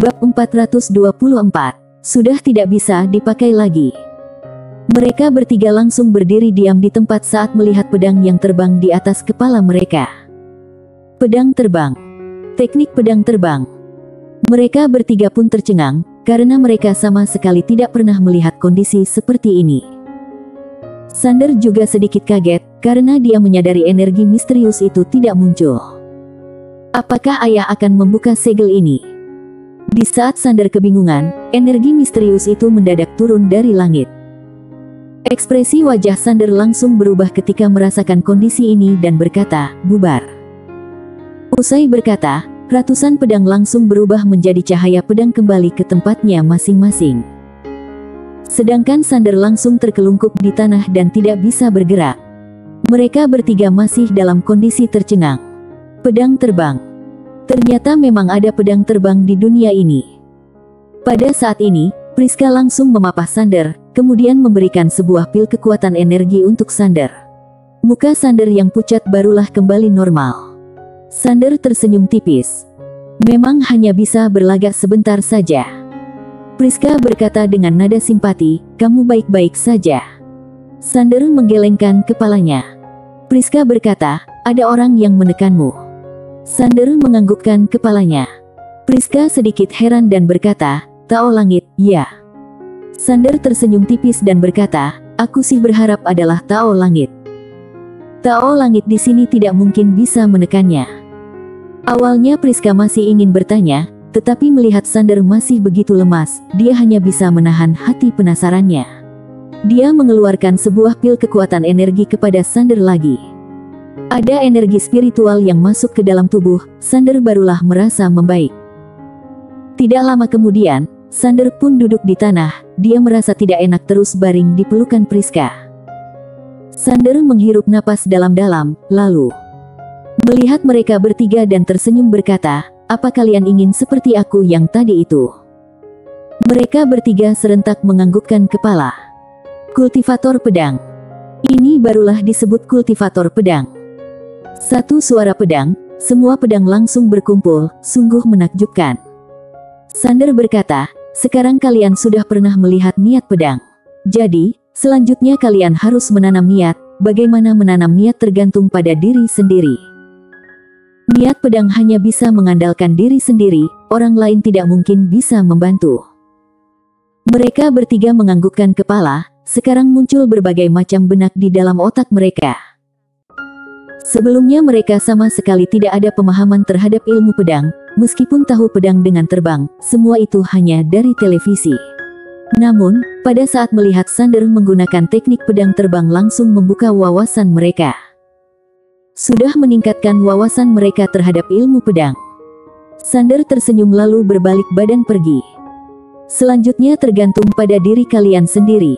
Bab 424. Sudah tidak bisa dipakai lagi. Mereka bertiga langsung berdiri diam di tempat saat melihat pedang yang terbang di atas kepala mereka. Pedang terbang. Teknik pedang terbang. Mereka bertiga pun tercengang, karena mereka sama sekali tidak pernah melihat kondisi seperti ini. Sander juga sedikit kaget, karena dia menyadari energi misterius itu tidak muncul. Apakah ayah akan membuka segel ini? Di saat Sander kebingungan, energi misterius itu mendadak turun dari langit. Ekspresi wajah Sander langsung berubah ketika merasakan kondisi ini dan berkata, bubar. Usai berkata, ratusan pedang langsung berubah menjadi cahaya pedang kembali ke tempatnya masing-masing. Sedangkan Sander langsung terkelungkup di tanah dan tidak bisa bergerak. Mereka bertiga masih dalam kondisi tercengang. Pedang terbang. Ternyata memang ada pedang terbang di dunia ini. Pada saat ini, Priska langsung memapah Sander, kemudian memberikan sebuah pil kekuatan energi untuk Sander. Muka Sander yang pucat barulah kembali normal. Sander tersenyum tipis. Memang hanya bisa berlagak sebentar saja. Priska berkata dengan nada simpati, kamu baik-baik saja. Sander menggelengkan kepalanya. Priska berkata, ada orang yang menekanmu. Sander menganggukkan kepalanya. Priska sedikit heran dan berkata, Tao langit, ya. Sander tersenyum tipis dan berkata, aku sih berharap adalah Tao Langit. Tao Langit di sini tidak mungkin bisa menekannya. Awalnya Priska masih ingin bertanya, tetapi melihat Sander masih begitu lemas, dia hanya bisa menahan hati penasarannya. Dia mengeluarkan sebuah pil kekuatan energi kepada Sander lagi. Ada energi spiritual yang masuk ke dalam tubuh, Sander barulah merasa membaik. Tidak lama kemudian, Sander pun duduk di tanah, dia merasa tidak enak terus baring di pelukan Priska. Sander menghirup napas dalam-dalam, lalu melihat mereka bertiga dan tersenyum berkata, apa kalian ingin seperti aku yang tadi itu? Mereka bertiga serentak menganggukkan kepala. Kultivator pedang. Ini barulah disebut kultivator pedang. Satu suara pedang, semua pedang langsung berkumpul, sungguh menakjubkan. Sander berkata, sekarang kalian sudah pernah melihat niat pedang. Jadi, selanjutnya kalian harus menanam niat, bagaimana menanam niat tergantung pada diri sendiri. Niat pedang hanya bisa mengandalkan diri sendiri, orang lain tidak mungkin bisa membantu. Mereka bertiga menganggukkan kepala, sekarang muncul berbagai macam benak di dalam otak mereka. Sebelumnya mereka sama sekali tidak ada pemahaman terhadap ilmu pedang, Meskipun tahu pedang dengan terbang, semua itu hanya dari televisi. Namun, pada saat melihat Sander menggunakan teknik pedang terbang langsung membuka wawasan mereka. Sudah meningkatkan wawasan mereka terhadap ilmu pedang. Sander tersenyum lalu berbalik badan pergi. Selanjutnya tergantung pada diri kalian sendiri.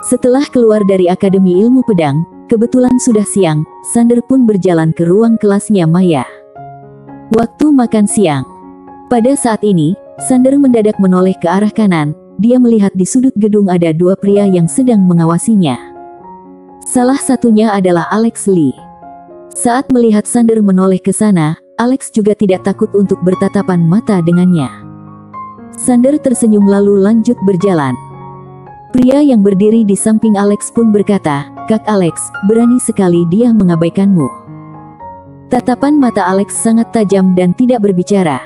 Setelah keluar dari Akademi Ilmu Pedang, kebetulan sudah siang, Sander pun berjalan ke ruang kelasnya Maya. Waktu makan siang. Pada saat ini, Sander mendadak menoleh ke arah kanan, dia melihat di sudut gedung ada dua pria yang sedang mengawasinya. Salah satunya adalah Alex Lee. Saat melihat Sander menoleh ke sana, Alex juga tidak takut untuk bertatapan mata dengannya. Sander tersenyum lalu lanjut berjalan. Pria yang berdiri di samping Alex pun berkata, Kak Alex, berani sekali dia mengabaikanmu. Tatapan mata Alex sangat tajam dan tidak berbicara.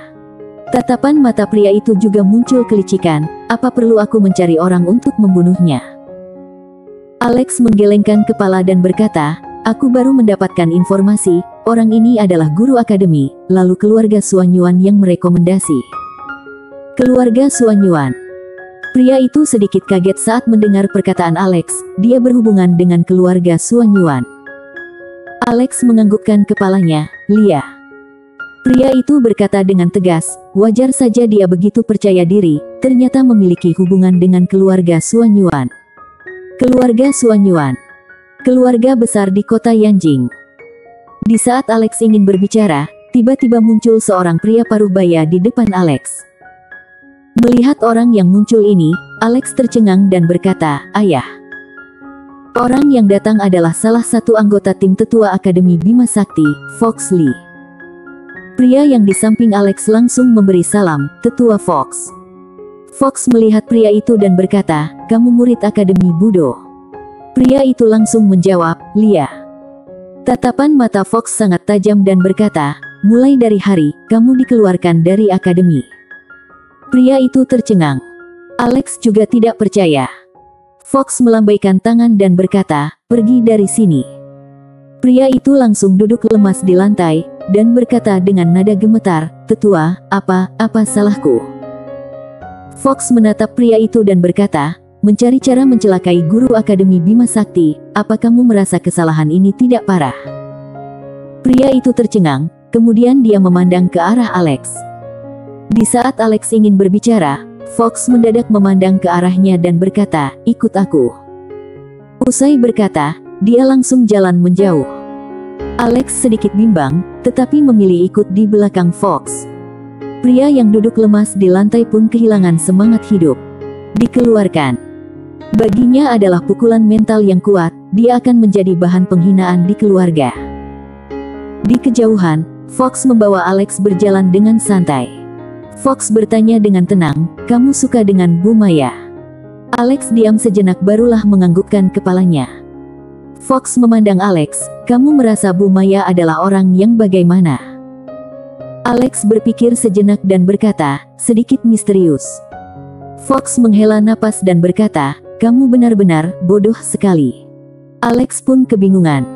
Tatapan mata pria itu juga muncul kelicikan, apa perlu aku mencari orang untuk membunuhnya? Alex menggelengkan kepala dan berkata, aku baru mendapatkan informasi, orang ini adalah guru akademi, lalu keluarga Suanyuan yang merekomendasi. Keluarga Suanyuan. Pria itu sedikit kaget saat mendengar perkataan Alex, dia berhubungan dengan keluarga Suanyuan. Alex menganggukkan kepalanya, Lia. Pria itu berkata dengan tegas, wajar saja dia begitu percaya diri, ternyata memiliki hubungan dengan keluarga Suanyuan. Keluarga Suanyuan. Keluarga besar di kota Yanjing. Di saat Alex ingin berbicara, tiba-tiba muncul seorang pria paruh baya di depan Alex. Melihat orang yang muncul ini, Alex tercengang dan berkata, Ayah. Orang yang datang adalah salah satu anggota tim tetua Akademi Bima Sakti, Fox Lee. Pria yang di samping Alex langsung memberi salam, tetua Fox. Fox melihat pria itu dan berkata, kamu murid Akademi Budo. Pria itu langsung menjawab, Lia. Tatapan mata Fox sangat tajam dan berkata, mulai dari hari, kamu dikeluarkan dari akademi. Pria itu tercengang. Alex juga tidak percaya. Fox melambaikan tangan dan berkata, pergi dari sini. Pria itu langsung duduk lemas di lantai, dan berkata dengan nada gemetar, Tetua, apa, apa salahku? Fox menatap pria itu dan berkata, mencari cara mencelakai guru Akademi Bima Sakti, apa kamu merasa kesalahan ini tidak parah? Pria itu tercengang, kemudian dia memandang ke arah Alex. Di saat Alex ingin berbicara, Fox mendadak memandang ke arahnya dan berkata, ikut aku. Usai berkata, dia langsung jalan menjauh. Alex sedikit bimbang, tetapi memilih ikut di belakang Fox. Pria yang duduk lemas di lantai pun kehilangan semangat hidup. Dikeluarkan. Baginya adalah pukulan mental yang kuat, dia akan menjadi bahan penghinaan di keluarga. Di kejauhan, Fox membawa Alex berjalan dengan santai. Fox bertanya dengan tenang, kamu suka dengan Bu Maya? Alex diam sejenak barulah menganggukkan kepalanya. Fox memandang Alex, kamu merasa Bu Maya adalah orang yang bagaimana? Alex berpikir sejenak dan berkata, sedikit misterius. Fox menghela napas dan berkata, kamu benar-benar bodoh sekali. Alex pun kebingungan.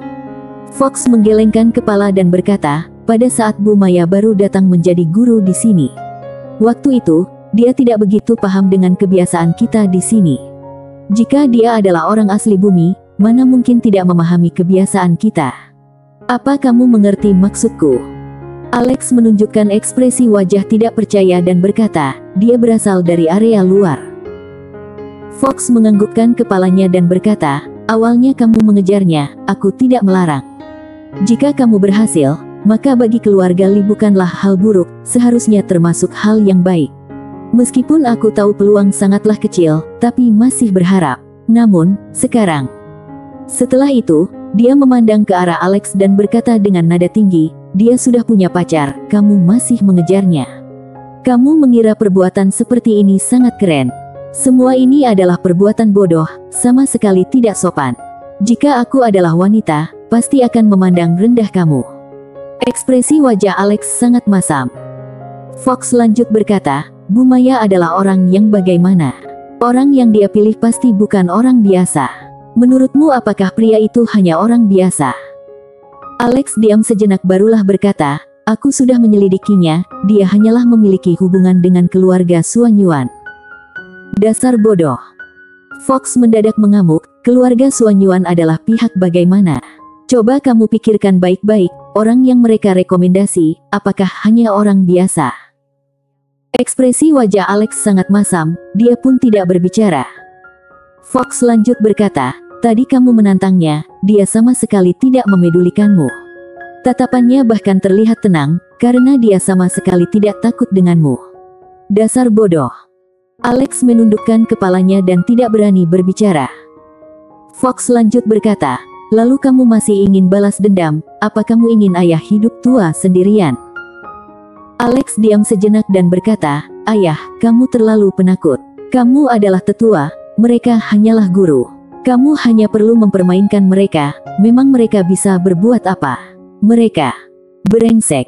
Fox menggelengkan kepala dan berkata, pada saat Bu Maya baru datang menjadi guru di sini. Waktu itu, dia tidak begitu paham dengan kebiasaan kita di sini. Jika dia adalah orang asli bumi, mana mungkin tidak memahami kebiasaan kita. Apa kamu mengerti maksudku? Alex menunjukkan ekspresi wajah tidak percaya dan berkata, dia berasal dari area luar. Fox menganggukkan kepalanya dan berkata, awalnya kamu mengejarnya, aku tidak melarang. Jika kamu berhasil, maka bagi keluarga Li bukanlah hal buruk, seharusnya termasuk hal yang baik. Meskipun aku tahu peluang sangatlah kecil, tapi masih berharap. Namun, sekarang. Setelah itu, dia memandang ke arah Alex dan berkata dengan nada tinggi, dia sudah punya pacar, kamu masih mengejarnya. Kamu mengira perbuatan seperti ini sangat keren. Semua ini adalah perbuatan bodoh, sama sekali tidak sopan. Jika aku adalah wanita, pasti akan memandang rendah kamu. Ekspresi wajah Alex sangat masam. Fox lanjut berkata, Bu Maya adalah orang yang bagaimana? Orang yang dia pilih pasti bukan orang biasa. Menurutmu apakah pria itu hanya orang biasa? Alex diam sejenak barulah berkata, aku sudah menyelidikinya, dia hanyalah memiliki hubungan dengan keluarga Suan Yuan. Dasar bodoh. Fox mendadak mengamuk, keluarga Suanyuan adalah pihak bagaimana? Coba kamu pikirkan baik-baik, orang yang mereka rekomendasi, apakah hanya orang biasa? Ekspresi wajah Alex sangat masam, dia pun tidak berbicara. Fox lanjut berkata, tadi kamu menantangnya, dia sama sekali tidak memedulikanmu. Tatapannya bahkan terlihat tenang, karena dia sama sekali tidak takut denganmu. Dasar bodoh. Alex menundukkan kepalanya dan tidak berani berbicara. Fox lanjut berkata, lalu kamu masih ingin balas dendam, apa kamu ingin ayah hidup tua sendirian? Alex diam sejenak dan berkata, ayah, kamu terlalu penakut. Kamu adalah tetua, mereka hanyalah guru. Kamu hanya perlu mempermainkan mereka, memang mereka bisa berbuat apa? Mereka berengsek.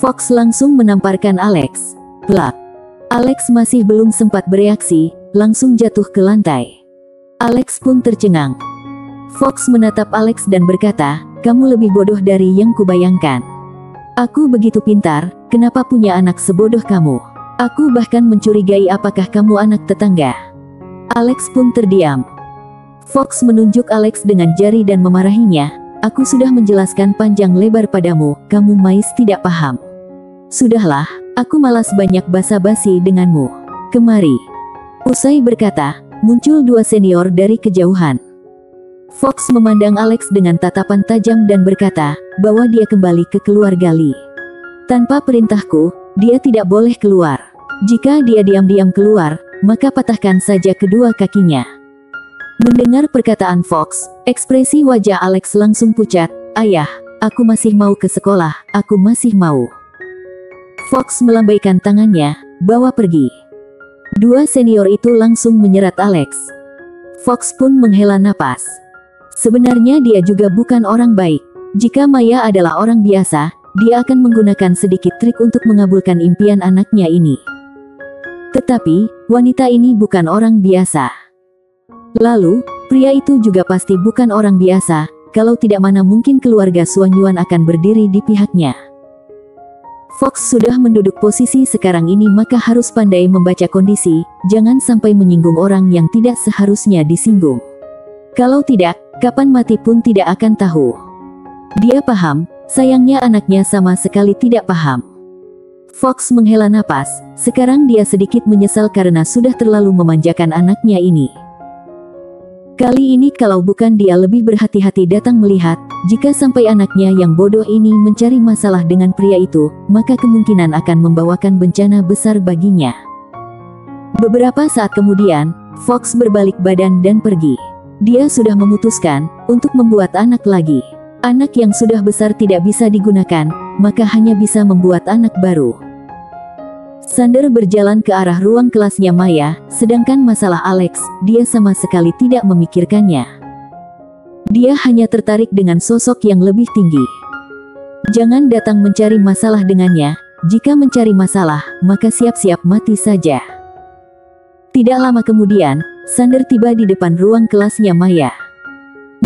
Fox langsung menamparkan Alex. Plak. Alex masih belum sempat bereaksi, langsung jatuh ke lantai. Alex pun tercengang. Fox menatap Alex dan berkata, kamu lebih bodoh dari yang kubayangkan. Aku begitu pintar, kenapa punya anak sebodoh kamu? Aku bahkan mencurigai apakah kamu anak tetangga. Alex pun terdiam. Fox menunjuk Alex dengan jari dan memarahinya, aku sudah menjelaskan panjang lebar padamu, kamu mais tidak paham. Sudahlah, aku malas banyak basa-basi denganmu. Kemari. Usai berkata, muncul dua senior dari kejauhan. Fox memandang Alex dengan tatapan tajam dan berkata, bahwa dia kembali ke keluarga Lee. Tanpa perintahku, dia tidak boleh keluar. Jika dia diam-diam keluar, maka patahkan saja kedua kakinya. Mendengar perkataan Fox, ekspresi wajah Alex langsung pucat, ayah, aku masih mau ke sekolah, aku masih mau. Fox melambaikan tangannya, bawa pergi. Dua senior itu langsung menyerat Alex. Fox pun menghela napas. Sebenarnya dia juga bukan orang baik. Jika Maya adalah orang biasa, dia akan menggunakan sedikit trik untuk mengabulkan impian anaknya ini. Tetapi, wanita ini bukan orang biasa. Lalu, pria itu juga pasti bukan orang biasa, kalau tidak mana mungkin keluarga Suan Yuan akan berdiri di pihaknya. Fox sudah menduduk posisi sekarang ini maka harus pandai membaca kondisi, jangan sampai menyinggung orang yang tidak seharusnya disinggung. Kalau tidak, kapan mati pun tidak akan tahu. Dia paham, sayangnya anaknya sama sekali tidak paham. Fox menghela napas, sekarang dia sedikit menyesal karena sudah terlalu memanjakan anaknya ini. Kali ini kalau bukan dia lebih berhati-hati datang melihat, jika sampai anaknya yang bodoh ini mencari masalah dengan pria itu, maka kemungkinan akan membawakan bencana besar baginya. Beberapa saat kemudian, Fox berbalik badan dan pergi. Dia sudah memutuskan untuk membuat anak lagi. Anak yang sudah besar tidak bisa digunakan, maka hanya bisa membuat anak baru. Sander berjalan ke arah ruang kelasnya Maya, sedangkan masalah Alex, dia sama sekali tidak memikirkannya. Dia hanya tertarik dengan sosok yang lebih tinggi. Jangan datang mencari masalah dengannya, jika mencari masalah, maka siap-siap mati saja. Tidak lama kemudian, Sander tiba di depan ruang kelasnya Maya.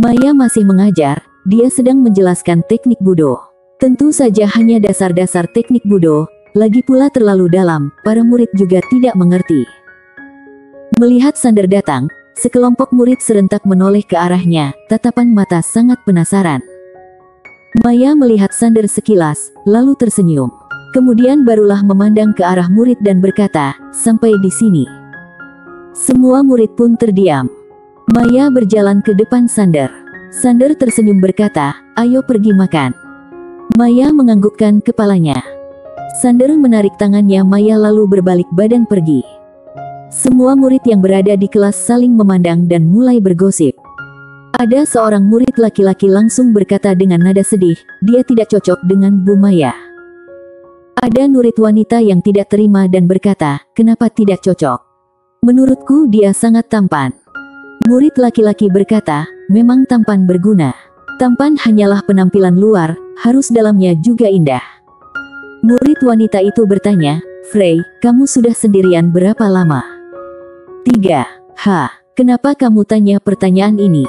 Maya masih mengajar, dia sedang menjelaskan teknik Budo. Tentu saja hanya dasar-dasar teknik Budo, lagi pula terlalu dalam, para murid juga tidak mengerti. Melihat Sander datang, sekelompok murid serentak menoleh ke arahnya, tatapan mata sangat penasaran. Maya melihat Sander sekilas, lalu tersenyum. Kemudian barulah memandang ke arah murid dan berkata, sampai di sini. Semua murid pun terdiam. Maya berjalan ke depan Sander. Sander tersenyum berkata, ayo pergi makan. Maya menganggukkan kepalanya. Sander menarik tangannya Maya lalu berbalik badan pergi. Semua murid yang berada di kelas saling memandang dan mulai bergosip. Ada seorang murid laki-laki langsung berkata dengan nada sedih, dia tidak cocok dengan Bu Maya. Ada murid wanita yang tidak terima dan berkata, kenapa tidak cocok? Menurutku dia sangat tampan. Murid laki-laki berkata, memang tampan berguna. Tampan hanyalah penampilan luar, harus dalamnya juga indah. Murid wanita itu bertanya, Frey, kamu sudah sendirian berapa lama? 3. Ha, kenapa kamu tanya pertanyaan ini?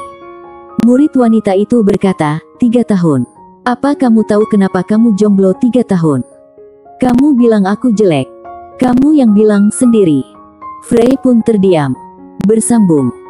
Murid wanita itu berkata, tiga tahun. Apa kamu tahu kenapa kamu jomblo tiga tahun? Kamu bilang aku jelek. Kamu yang bilang sendiri. Frey pun terdiam. Bersambung.